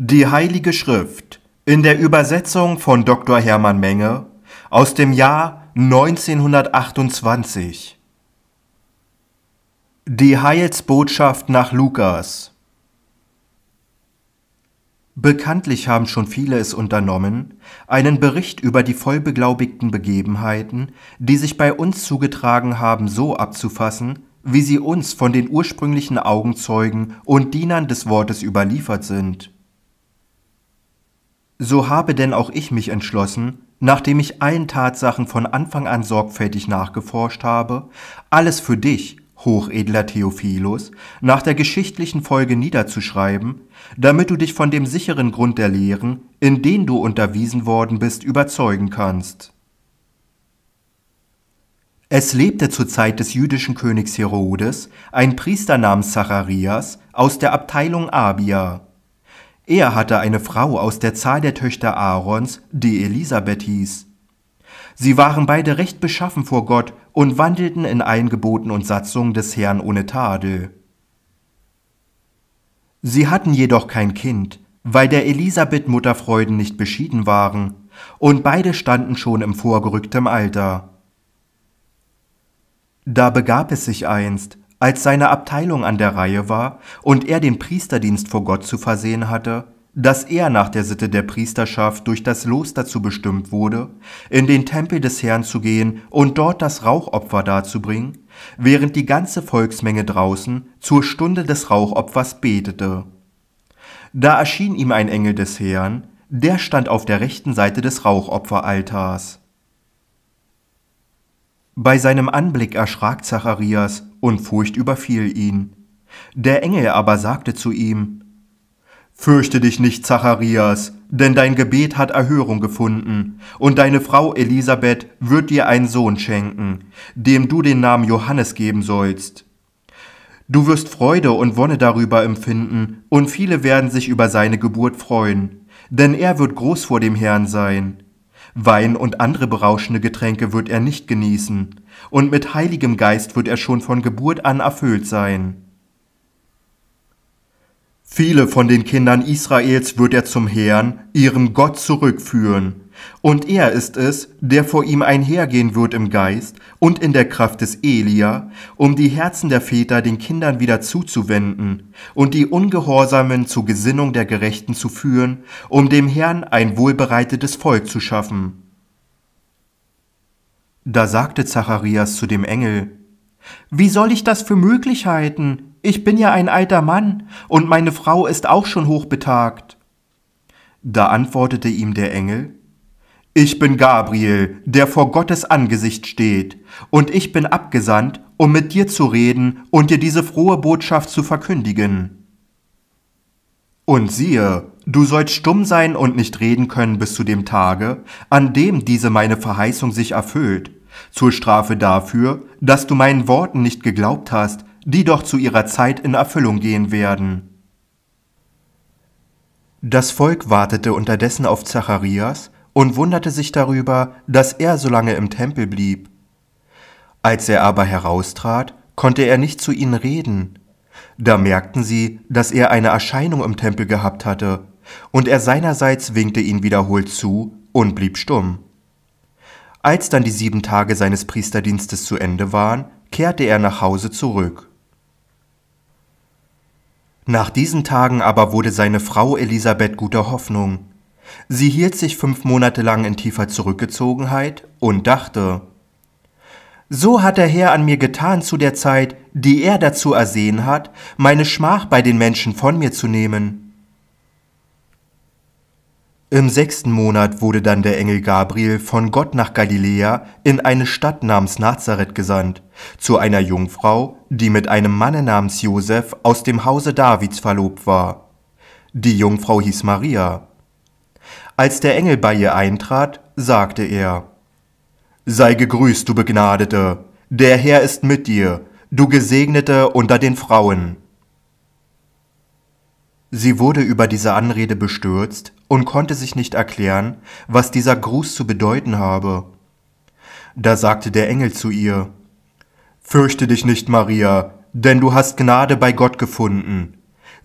Die Heilige Schrift in der Übersetzung von Dr. Hermann Menge aus dem Jahr 1928. Die Heilsbotschaft nach Lukas. Bekanntlich haben schon viele es unternommen, einen Bericht über die vollbeglaubigten Begebenheiten, die sich bei uns zugetragen haben, so abzufassen, wie sie uns von den ursprünglichen Augenzeugen und Dienern des Wortes überliefert sind. So habe denn auch ich mich entschlossen, nachdem ich allen Tatsachen von Anfang an sorgfältig nachgeforscht habe, alles für dich, hochedler Theophilus, nach der geschichtlichen Folge niederzuschreiben, damit du dich von dem sicheren Grund der Lehren, in den du unterwiesen worden bist, überzeugen kannst. Es lebte zur Zeit des jüdischen Königs Herodes ein Priester namens Zacharias aus der Abteilung Abia. Er hatte eine Frau aus der Zahl der Töchter Aarons, die Elisabeth hieß. Sie waren beide recht beschaffen vor Gott und wandelten in allen Geboten und Satzungen des Herrn ohne Tadel. Sie hatten jedoch kein Kind, weil der Elisabeth Mutterfreuden nicht beschieden waren, und beide standen schon im vorgerücktem Alter. Da begab es sich einst, als seine Abteilung an der Reihe war und er den Priesterdienst vor Gott zu versehen hatte, dass er nach der Sitte der Priesterschaft durch das Los dazu bestimmt wurde, in den Tempel des Herrn zu gehen und dort das Rauchopfer darzubringen, während die ganze Volksmenge draußen zur Stunde des Rauchopfers betete. Da erschien ihm ein Engel des Herrn, der stand auf der rechten Seite des Rauchopferaltars. Bei seinem Anblick erschrak Zacharias und Furcht überfiel ihn. Der Engel aber sagte zu ihm, Fürchte dich nicht, Zacharias, denn dein Gebet hat Erhörung gefunden, und deine Frau Elisabeth wird dir einen Sohn schenken, dem du den Namen Johannes geben sollst. Du wirst Freude und Wonne darüber empfinden, und viele werden sich über seine Geburt freuen, denn er wird groß vor dem Herrn sein. Wein und andere berauschende Getränke wird er nicht genießen, und mit heiligem Geist wird er schon von Geburt an erfüllt sein. Viele von den Kindern Israels wird er zum Herrn, ihrem Gott, zurückführen. Und er ist es, der vor ihm einhergehen wird im Geist und in der Kraft des Elia, um die Herzen der Väter den Kindern wieder zuzuwenden und die Ungehorsamen zur Gesinnung der Gerechten zu führen, um dem Herrn ein wohlbereitetes Volk zu schaffen. Da sagte Zacharias zu dem Engel, Wie soll ich das für möglich halten? Ich bin ja ein alter Mann, und meine Frau ist auch schon hochbetagt. Da antwortete ihm der Engel, Ich bin Gabriel, der vor Gottes Angesicht steht, und ich bin abgesandt, um mit dir zu reden und dir diese frohe Botschaft zu verkündigen. Und siehe, du sollst stumm sein und nicht reden können bis zu dem Tage, an dem diese meine Verheißung sich erfüllt, zur Strafe dafür, dass du meinen Worten nicht geglaubt hast, die doch zu ihrer Zeit in Erfüllung gehen werden. Das Volk wartete unterdessen auf Zacharias und wunderte sich darüber, dass er so lange im Tempel blieb. Als er aber heraustrat, konnte er nicht zu ihnen reden. Da merkten sie, dass er eine Erscheinung im Tempel gehabt hatte, und er seinerseits winkte ihnen wiederholt zu und blieb stumm. Als dann die sieben Tage seines Priesterdienstes zu Ende waren, kehrte er nach Hause zurück. Nach diesen Tagen aber wurde seine Frau Elisabeth guter Hoffnung. Sie hielt sich fünf Monate lang in tiefer Zurückgezogenheit und dachte, so hat der Herr an mir getan zu der Zeit, die er dazu ersehen hat, meine Schmach bei den Menschen von mir zu nehmen. Im sechsten Monat wurde dann der Engel Gabriel von Gott nach Galiläa in eine Stadt namens Nazareth gesandt, zu einer Jungfrau, die mit einem Manne namens Josef aus dem Hause Davids verlobt war. Die Jungfrau hieß Maria. Als der Engel bei ihr eintrat, sagte er, Sei gegrüßt, du Begnadete, der Herr ist mit dir, du Gesegnete unter den Frauen. Sie wurde über diese Anrede bestürzt und konnte sich nicht erklären, was dieser Gruß zu bedeuten habe. Da sagte der Engel zu ihr, Fürchte dich nicht, Maria, denn du hast Gnade bei Gott gefunden.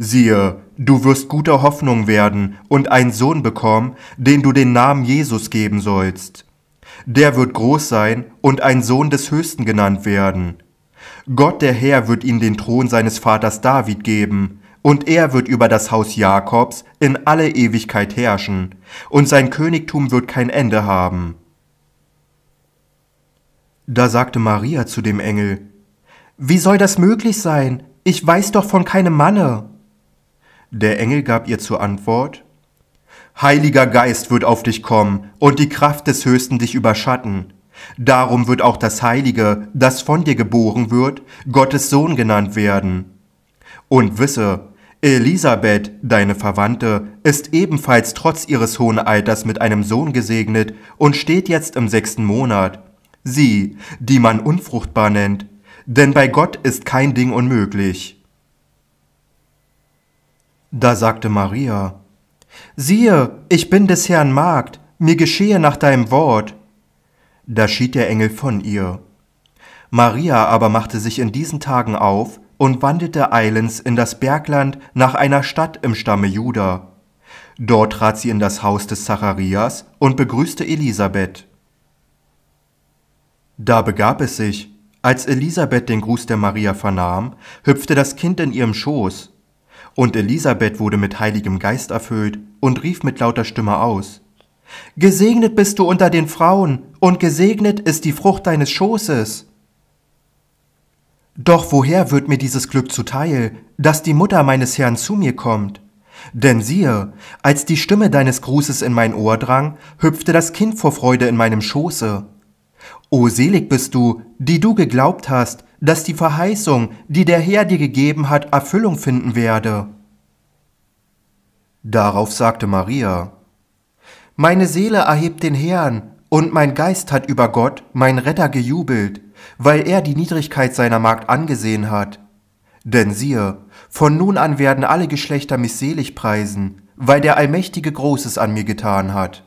Siehe, du wirst guter Hoffnung werden und einen Sohn bekommen, den du den Namen Jesus geben sollst. Der wird groß sein und ein Sohn des Höchsten genannt werden. Gott der Herr wird ihm den Thron seines Vaters David geben, und er wird über das Haus Jakobs in alle Ewigkeit herrschen, und sein Königtum wird kein Ende haben. Da sagte Maria zu dem Engel, Wie soll das möglich sein? Ich weiß doch von keinem Manne. Der Engel gab ihr zur Antwort, Heiliger Geist wird auf dich kommen und die Kraft des Höchsten dich überschatten. Darum wird auch das Heilige, das von dir geboren wird, Gottes Sohn genannt werden. Und wisse, Elisabeth, deine Verwandte, ist ebenfalls trotz ihres hohen Alters mit einem Sohn gesegnet und steht jetzt im sechsten Monat. Sie, die man unfruchtbar nennt, denn bei Gott ist kein Ding unmöglich. Da sagte Maria, Siehe, ich bin des Herrn Magd, mir geschehe nach deinem Wort. Da schied der Engel von ihr. Maria aber machte sich in diesen Tagen auf und wandelte eilends in das Bergland nach einer Stadt im Stamme Juda. Dort trat sie in das Haus des Zacharias und begrüßte Elisabeth. Da begab es sich, als Elisabeth den Gruß der Maria vernahm, hüpfte das Kind in ihrem Schoß und Elisabeth wurde mit heiligem Geist erfüllt und rief mit lauter Stimme aus, Gesegnet bist du unter den Frauen, und gesegnet ist die Frucht deines Schoßes. Doch woher wird mir dieses Glück zuteil, dass die Mutter meines Herrn zu mir kommt? Denn siehe, als die Stimme deines Grußes in mein Ohr drang, hüpfte das Kind vor Freude in meinem Schoße. O selig bist du, die du geglaubt hast, dass die Verheißung, die der Herr dir gegeben hat, Erfüllung finden werde. Darauf sagte Maria, Meine Seele erhebt den Herrn, und mein Geist hat über Gott, mein Retter, gejubelt, weil er die Niedrigkeit seiner Magd angesehen hat. Denn siehe, von nun an werden alle Geschlechter mich selig preisen, weil der Allmächtige Großes an mir getan hat.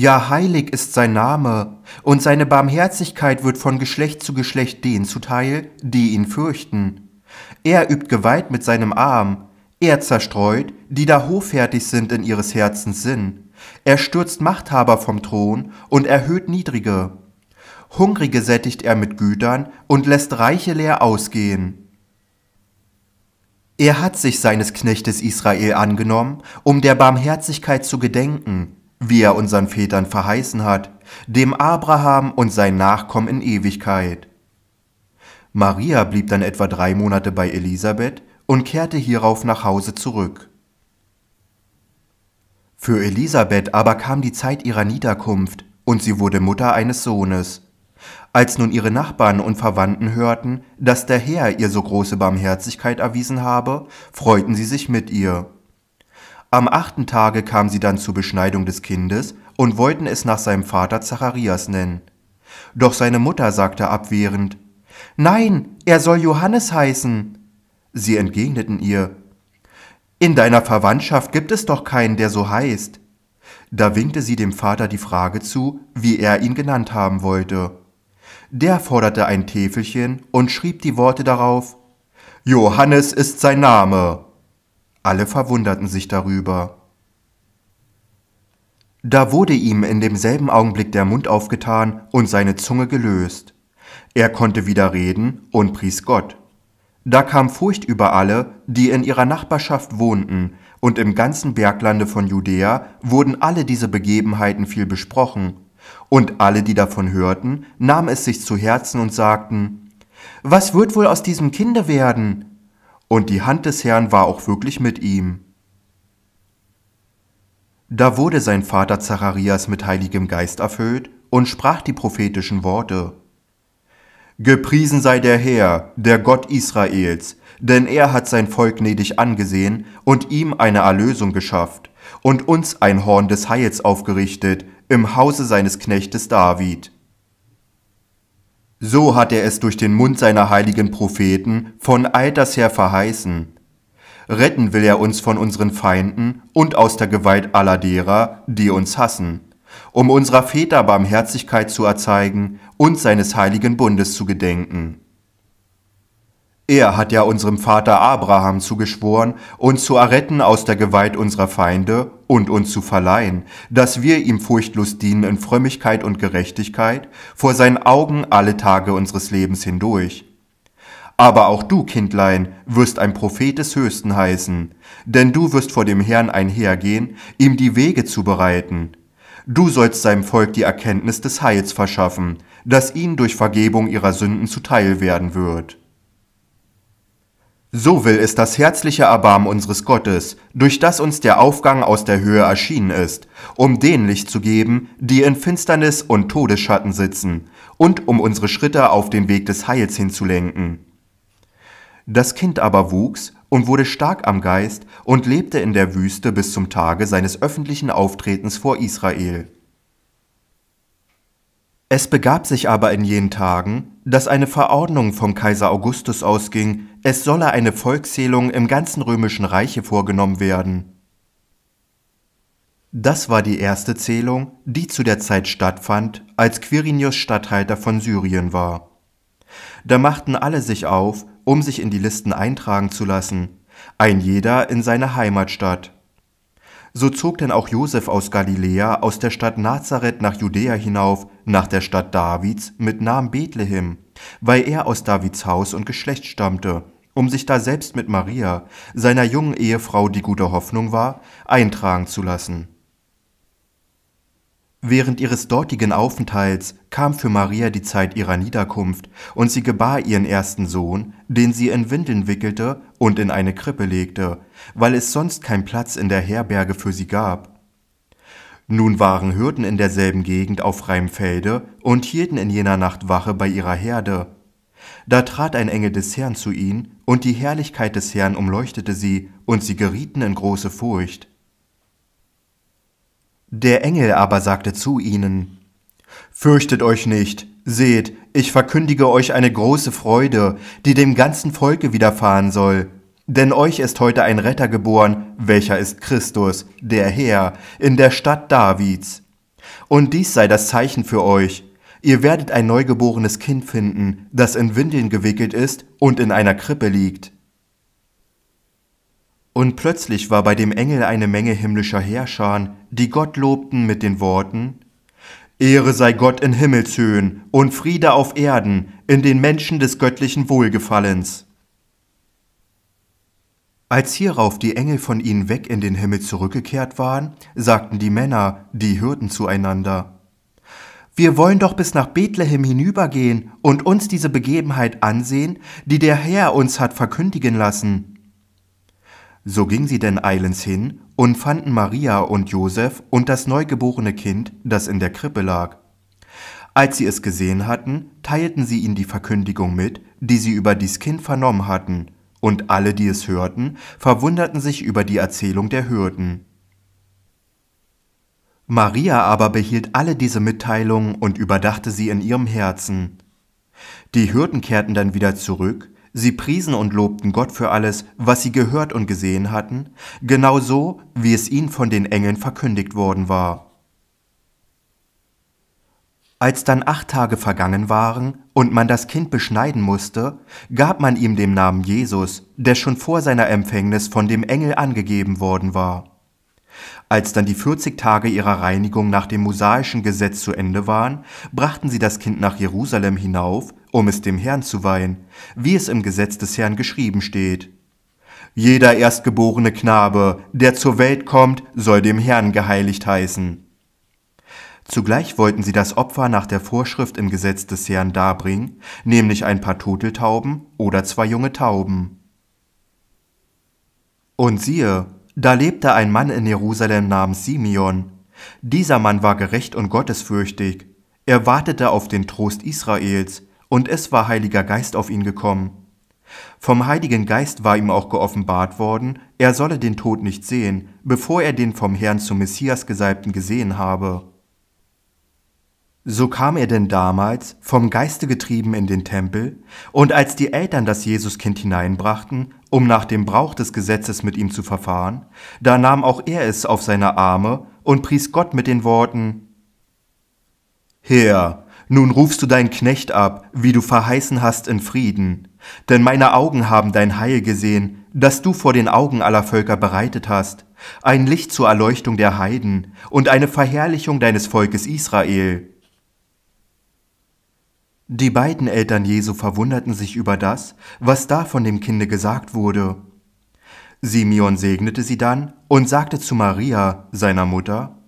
Ja, heilig ist sein Name, und seine Barmherzigkeit wird von Geschlecht zu Geschlecht denen zuteil, die ihn fürchten. Er übt Gewalt mit seinem Arm, er zerstreut, die da hochfertig sind in ihres Herzens Sinn. Er stürzt Machthaber vom Thron und erhöht Niedrige. Hungrige sättigt er mit Gütern und lässt Reiche leer ausgehen. Er hat sich seines Knechtes Israel angenommen, um der Barmherzigkeit zu gedenken, wie er unseren Vätern verheißen hat, dem Abraham und sein Nachkommen in Ewigkeit. Maria blieb dann etwa drei Monate bei Elisabeth und kehrte hierauf nach Hause zurück. Für Elisabeth aber kam die Zeit ihrer Niederkunft, und sie wurde Mutter eines Sohnes. Als nun ihre Nachbarn und Verwandten hörten, dass der Herr ihr so große Barmherzigkeit erwiesen habe, freuten sie sich mit ihr. Am achten Tage kam sie dann zur Beschneidung des Kindes und wollten es nach seinem Vater Zacharias nennen. Doch seine Mutter sagte abwehrend, Nein, er soll Johannes heißen. Sie entgegneten ihr, In deiner Verwandtschaft gibt es doch keinen, der so heißt. Da winkte sie dem Vater die Frage zu, wie er ihn genannt haben wollte. Der forderte ein Täfelchen und schrieb die Worte darauf, Johannes ist sein Name. Alle verwunderten sich darüber. Da wurde ihm in demselben Augenblick der Mund aufgetan und seine Zunge gelöst. Er konnte wieder reden und pries Gott. Da kam Furcht über alle, die in ihrer Nachbarschaft wohnten, und im ganzen Berglande von Judäa wurden alle diese Begebenheiten viel besprochen. Und alle, die davon hörten, nahmen es sich zu Herzen und sagten, Was wird wohl aus diesem Kinde werden? Und die Hand des Herrn war auch wirklich mit ihm. Da wurde sein Vater Zacharias mit heiligem Geist erfüllt und sprach die prophetischen Worte. Gepriesen sei der Herr, der Gott Israels, denn er hat sein Volk gnädig angesehen und ihm eine Erlösung geschafft und uns ein Horn des Heils aufgerichtet im Hause seines Knechtes David so hat er es durch den Mund seiner heiligen Propheten von alters her verheißen. Retten will er uns von unseren Feinden und aus der Gewalt aller derer, die uns hassen, um unserer Väter Barmherzigkeit zu erzeigen und seines heiligen Bundes zu gedenken. Er hat ja unserem Vater Abraham zugeschworen, uns zu erretten aus der Gewalt unserer Feinde und uns zu verleihen, dass wir ihm furchtlos dienen in Frömmigkeit und Gerechtigkeit vor seinen Augen alle Tage unseres Lebens hindurch. Aber auch du, Kindlein, wirst ein Prophet des Höchsten heißen, denn du wirst vor dem Herrn einhergehen, ihm die Wege zu bereiten. Du sollst seinem Volk die Erkenntnis des Heils verschaffen, das ihnen durch Vergebung ihrer Sünden zuteil werden wird. So will es das herzliche Erbarmen unseres Gottes, durch das uns der Aufgang aus der Höhe erschienen ist, um denen Licht zu geben, die in Finsternis und Todesschatten sitzen, und um unsere Schritte auf den Weg des Heils hinzulenken. Das Kind aber wuchs und wurde stark am Geist und lebte in der Wüste bis zum Tage seines öffentlichen Auftretens vor Israel. Es begab sich aber in jenen Tagen, dass eine Verordnung vom Kaiser Augustus ausging, es solle eine Volkszählung im ganzen römischen Reiche vorgenommen werden. Das war die erste Zählung, die zu der Zeit stattfand, als Quirinius Statthalter von Syrien war. Da machten alle sich auf, um sich in die Listen eintragen zu lassen, ein jeder in seine Heimatstadt. So zog denn auch Josef aus Galiläa aus der Stadt Nazareth nach Judäa hinauf, nach der Stadt Davids mit Namen Bethlehem, weil er aus Davids Haus und Geschlecht stammte, um sich da selbst mit Maria, seiner jungen Ehefrau, die gute Hoffnung war, eintragen zu lassen. Während ihres dortigen Aufenthalts kam für Maria die Zeit ihrer Niederkunft, und sie gebar ihren ersten Sohn, den sie in Windeln wickelte und in eine Krippe legte, weil es sonst kein Platz in der Herberge für sie gab. Nun waren Hürden in derselben Gegend auf freiem Felde und hielten in jener Nacht Wache bei ihrer Herde. Da trat ein Engel des Herrn zu ihnen, und die Herrlichkeit des Herrn umleuchtete sie, und sie gerieten in große Furcht. Der Engel aber sagte zu ihnen, Fürchtet euch nicht, seht, ich verkündige euch eine große Freude, die dem ganzen Volke widerfahren soll. Denn euch ist heute ein Retter geboren, welcher ist Christus, der Herr, in der Stadt Davids. Und dies sei das Zeichen für euch. Ihr werdet ein neugeborenes Kind finden, das in Windeln gewickelt ist und in einer Krippe liegt. Und plötzlich war bei dem Engel eine Menge himmlischer Herrscher, die Gott lobten mit den Worten Ehre sei Gott in Himmelshöhen und Friede auf Erden in den Menschen des göttlichen Wohlgefallens. Als hierauf die Engel von ihnen weg in den Himmel zurückgekehrt waren, sagten die Männer, die hörten zueinander, Wir wollen doch bis nach Bethlehem hinübergehen und uns diese Begebenheit ansehen, die der Herr uns hat verkündigen lassen. So ging sie denn eilends hin und fanden Maria und Josef und das neugeborene Kind, das in der Krippe lag. Als sie es gesehen hatten, teilten sie ihnen die Verkündigung mit, die sie über dies Kind vernommen hatten, und alle, die es hörten, verwunderten sich über die Erzählung der Hürden. Maria aber behielt alle diese Mitteilungen und überdachte sie in ihrem Herzen. Die Hürden kehrten dann wieder zurück, Sie priesen und lobten Gott für alles, was sie gehört und gesehen hatten, genau so, wie es ihnen von den Engeln verkündigt worden war. Als dann acht Tage vergangen waren und man das Kind beschneiden musste, gab man ihm den Namen Jesus, der schon vor seiner Empfängnis von dem Engel angegeben worden war. Als dann die 40 Tage ihrer Reinigung nach dem mosaischen Gesetz zu Ende waren, brachten sie das Kind nach Jerusalem hinauf, um es dem Herrn zu weihen, wie es im Gesetz des Herrn geschrieben steht. Jeder erstgeborene Knabe, der zur Welt kommt, soll dem Herrn geheiligt heißen. Zugleich wollten sie das Opfer nach der Vorschrift im Gesetz des Herrn darbringen, nämlich ein paar Turteltauben oder zwei junge Tauben. Und siehe, da lebte ein Mann in Jerusalem namens Simeon. Dieser Mann war gerecht und gottesfürchtig. Er wartete auf den Trost Israels, und es war Heiliger Geist auf ihn gekommen. Vom Heiligen Geist war ihm auch geoffenbart worden, er solle den Tod nicht sehen, bevor er den vom Herrn zum Messias Gesalbten gesehen habe. So kam er denn damals, vom Geiste getrieben, in den Tempel, und als die Eltern das Jesuskind hineinbrachten, um nach dem Brauch des Gesetzes mit ihm zu verfahren, da nahm auch er es auf seine Arme und pries Gott mit den Worten Herr, nun rufst du deinen Knecht ab, wie du verheißen hast in Frieden, Denn meine Augen haben dein Heil gesehen, das du vor den Augen aller Völker bereitet hast, ein Licht zur Erleuchtung der Heiden und eine Verherrlichung deines Volkes Israel. Die beiden Eltern Jesu verwunderten sich über das, was da von dem Kinde gesagt wurde. Simeon segnete sie dann und sagte zu Maria, seiner Mutter,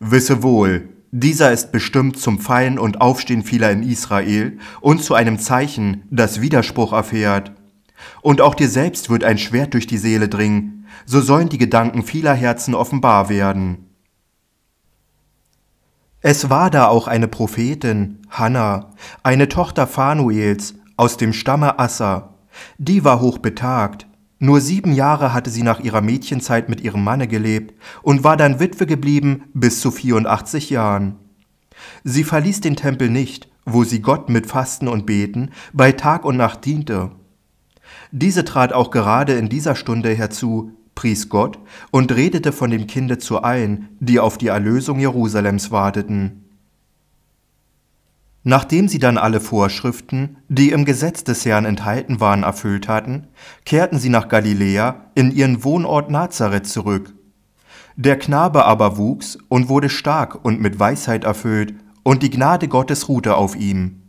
Wisse wohl, dieser ist bestimmt zum Fallen und Aufstehen vieler in Israel und zu einem Zeichen, das Widerspruch erfährt. Und auch dir selbst wird ein Schwert durch die Seele dringen, so sollen die Gedanken vieler Herzen offenbar werden. Es war da auch eine Prophetin, Hannah, eine Tochter Phanuels aus dem Stamme Assa. Die war hochbetagt, nur sieben Jahre hatte sie nach ihrer Mädchenzeit mit ihrem Manne gelebt und war dann Witwe geblieben bis zu 84 Jahren. Sie verließ den Tempel nicht, wo sie Gott mit Fasten und Beten bei Tag und Nacht diente. Diese trat auch gerade in dieser Stunde herzu, pries Gott und redete von dem Kinde zu allen, die auf die Erlösung Jerusalems warteten. Nachdem sie dann alle Vorschriften, die im Gesetz des Herrn enthalten waren, erfüllt hatten, kehrten sie nach Galiläa in ihren Wohnort Nazareth zurück. Der Knabe aber wuchs und wurde stark und mit Weisheit erfüllt, und die Gnade Gottes ruhte auf ihm.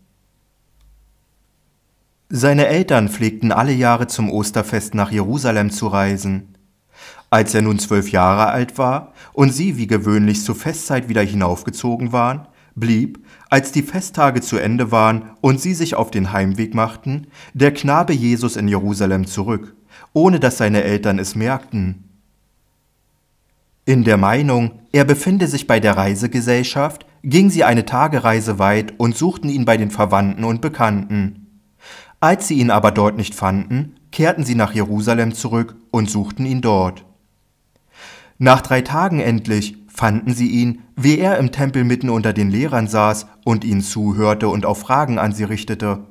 Seine Eltern pflegten alle Jahre zum Osterfest nach Jerusalem zu reisen. Als er nun zwölf Jahre alt war und sie wie gewöhnlich zur Festzeit wieder hinaufgezogen waren, blieb, als die Festtage zu Ende waren und sie sich auf den Heimweg machten, der Knabe Jesus in Jerusalem zurück, ohne dass seine Eltern es merkten. In der Meinung, er befinde sich bei der Reisegesellschaft, gingen sie eine Tagereise weit und suchten ihn bei den Verwandten und Bekannten. Als sie ihn aber dort nicht fanden, kehrten sie nach Jerusalem zurück und suchten ihn dort. Nach drei Tagen endlich fanden sie ihn, wie er im Tempel mitten unter den Lehrern saß und ihnen zuhörte und auch Fragen an sie richtete.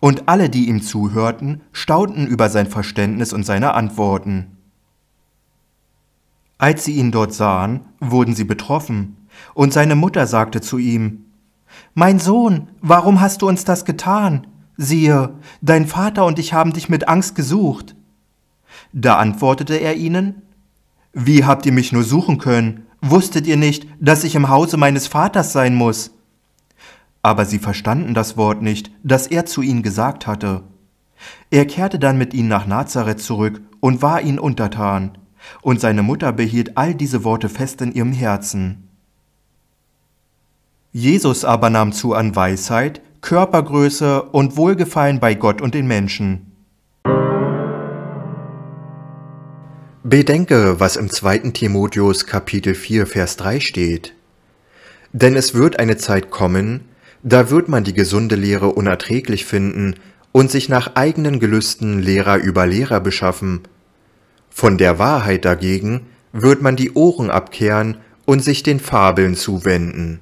Und alle, die ihm zuhörten, staunten über sein Verständnis und seine Antworten. Als sie ihn dort sahen, wurden sie betroffen, und seine Mutter sagte zu ihm, Mein Sohn, warum hast du uns das getan? Siehe, dein Vater und ich haben dich mit Angst gesucht. Da antwortete er ihnen, Wie habt ihr mich nur suchen können? Wusstet ihr nicht, dass ich im Hause meines Vaters sein muss? Aber sie verstanden das Wort nicht, das er zu ihnen gesagt hatte. Er kehrte dann mit ihnen nach Nazareth zurück und war ihnen untertan, und seine Mutter behielt all diese Worte fest in ihrem Herzen. Jesus aber nahm zu an Weisheit, Körpergröße und Wohlgefallen bei Gott und den Menschen. Bedenke, was im 2. Timotheus Kapitel 4 Vers 3 steht. Denn es wird eine Zeit kommen, da wird man die gesunde Lehre unerträglich finden und sich nach eigenen Gelüsten Lehrer über Lehrer beschaffen. Von der Wahrheit dagegen wird man die Ohren abkehren und sich den Fabeln zuwenden.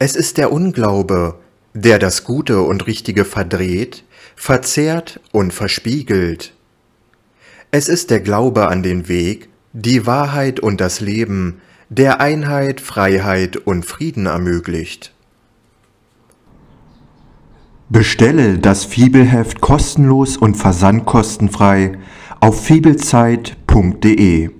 Es ist der Unglaube, der das Gute und Richtige verdreht, verzehrt und verspiegelt. Es ist der Glaube an den Weg, die Wahrheit und das Leben, der Einheit, Freiheit und Frieden ermöglicht. Bestelle das Fibelheft kostenlos und versandkostenfrei auf fibelzeit.de